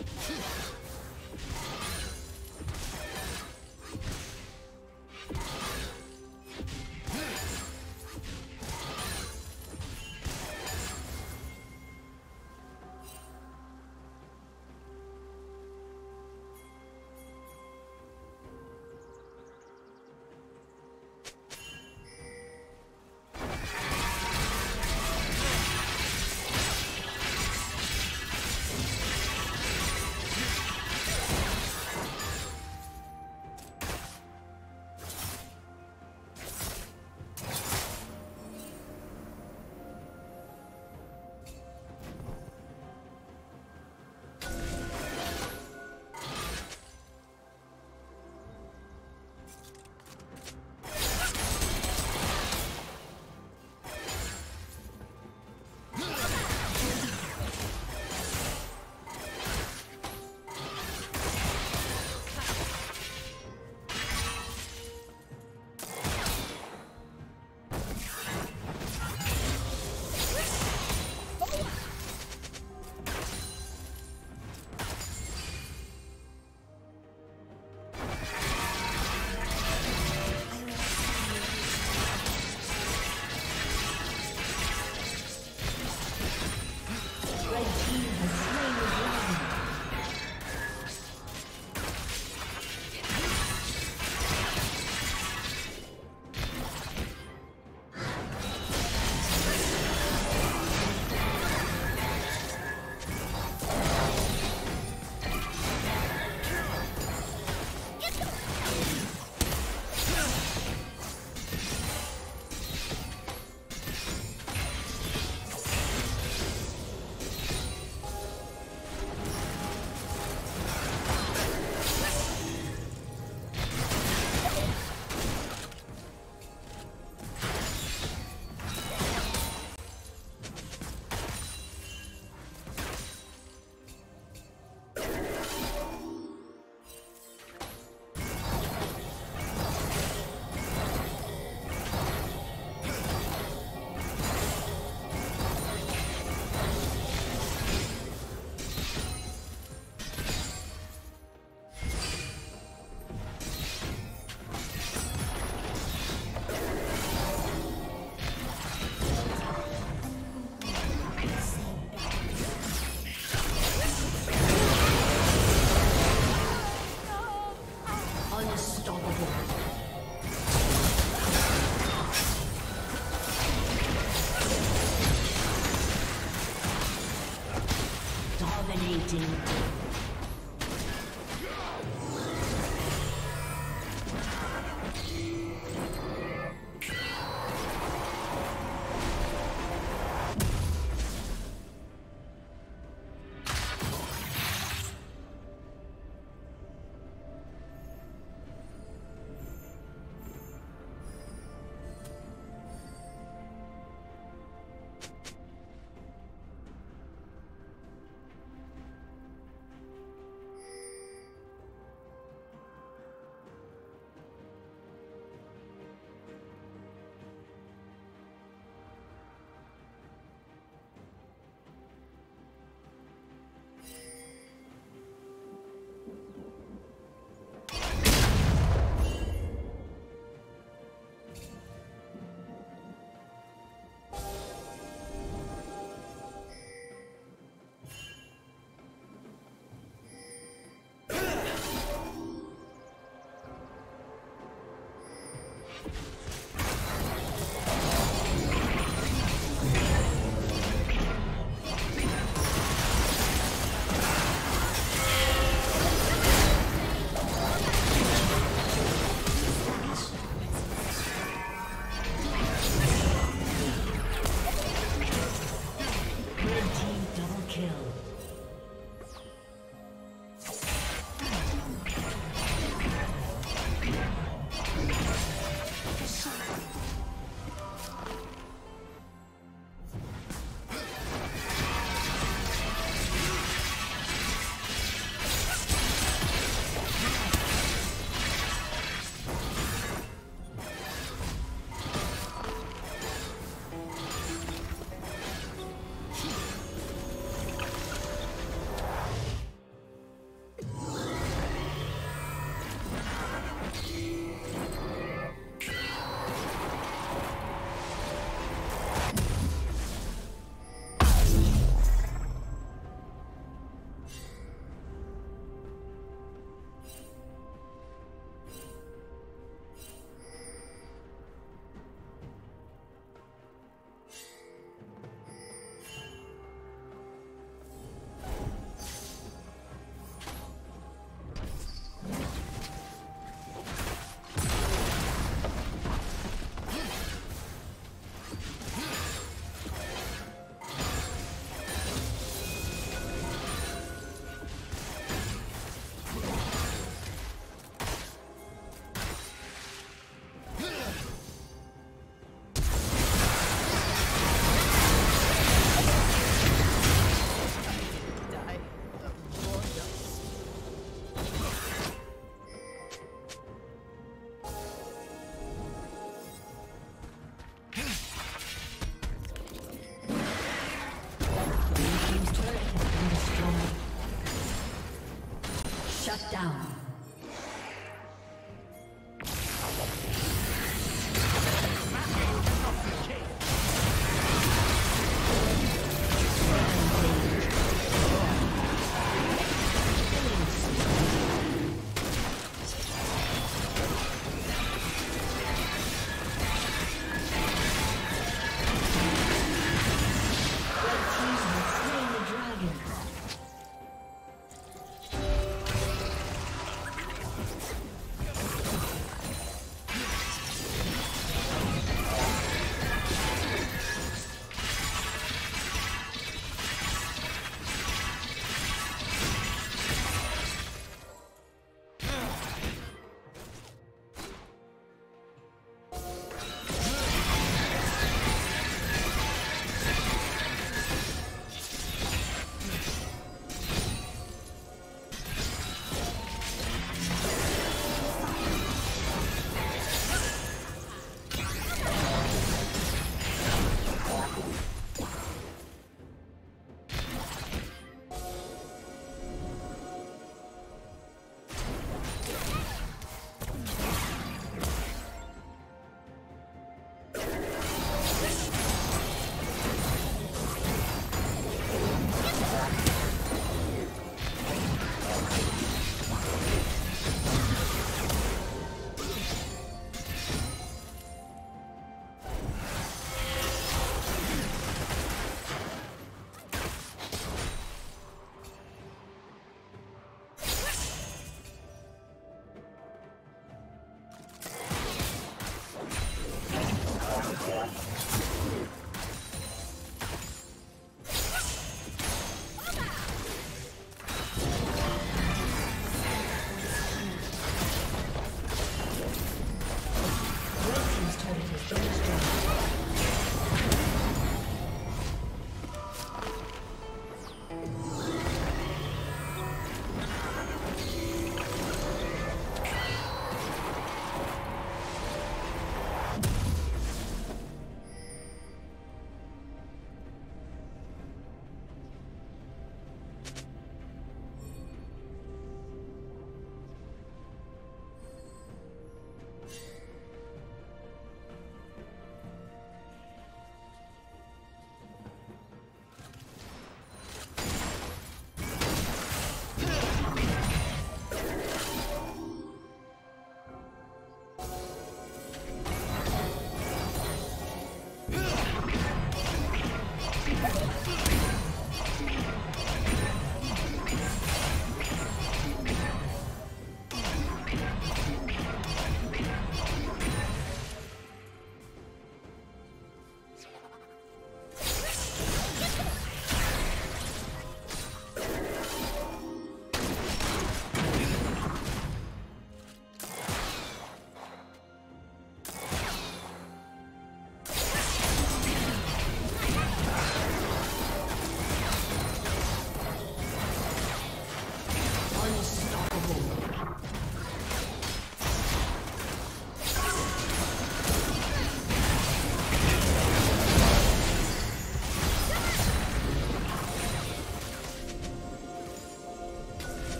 Hmph!